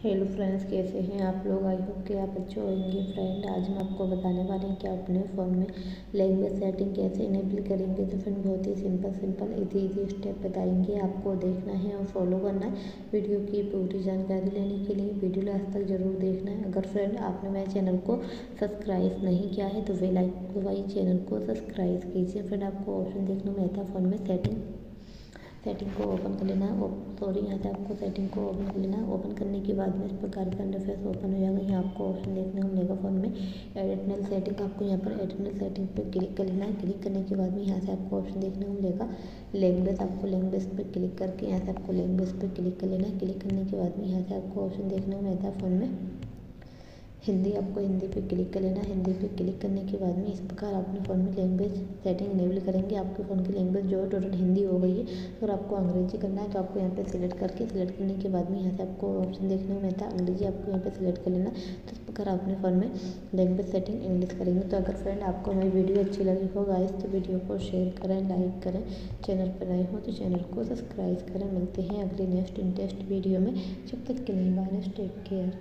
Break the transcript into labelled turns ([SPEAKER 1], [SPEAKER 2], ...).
[SPEAKER 1] Hello friends कैसे हैं आप लोग? आई होप कि आप अच्छे होंगे। फ्रेंड आज मैं आपको बताने वाली हूँ कि आप अपने फ़ोन में लैंग्वेज सेटिंग कैसे इनेबल करेंगे। तो फ्रेंड बहुत ही simple simple easy easy step बताएँगे। आपको देखना है और फॉलो करना है। वीडियो की पूरी जानकारी लेने के लिए वीडियो लास्ट तक ज़रूर देखना है। अगर फ्रेंड आपने मेरे चैनल को सब्सक्राइब नहीं किया है तो वे लाइक दबाई चैनल को सब्सक्राइब कीजिए। फ्रेंड आपको ऑप्शन देखने में आता फ़ोन में सेटिंग सेटिंग को ओपन कर लेना है। सॉरी यहाँ से आपको सेटिंग को ओपन कर लेना है। ओपन करने के बाद में इस प्रकार का इंटरफेस ओपन हो जाएगा। यहाँ आपको ऑप्शन देखने को मिलेगा फ़ोन में। एडिटनल सेटिंग आपको यहाँ पर एडिटनल सेटिंग पर क्लिक कर लेना है। क्लिक करने के बाद में यहाँ से आपको ऑप्शन देखने को मिलेगा। लैंग्वेज आपको लैंग्वेज पर क्लिक करके यहाँ से आपको लैंग्वेज पर क्लिक कर लेना है। क्लिक करने के बाद में यहाँ से आपको ऑप्शन देखने को मिलता है फ़ोन में। हिंदी आपको हिंदी पे क्लिक कर लेना। हिंदी पे क्लिक करने के बाद में इस प्रकार अपने फ़ोन में लैंग्वेज सेटिंग इनेबल करेंगे। आपके फ़ोन की लैंग्वेज जो है टोटल हिंदी हो गई है। अगर आपको अंग्रेज़ी करना है तो आपको यहाँ पे सिलेक्ट करके, सिलेक्ट करने के बाद में यहाँ से आपको ऑप्शन देखने को मिलता है। अंग्रेज़ी आपको यहाँ पे सिलेक्ट कर लेना। तो इस प्रकार अपने फ़ोन में लैंग्वेज सेटिंग इंग्लिश करेंगे। तो अगर फ्रेंड आपको मेरी वीडियो अच्छी लगी हो गाइस तो वीडियो को शेयर करें, लाइक करें, चैनल पर आए हो तो चैनल को सब्सक्राइब करें। मिलते हैं अगले नेक्स्ट इंटरेस्ट वीडियो में। जब तक के लिए, बाय टेक केयर।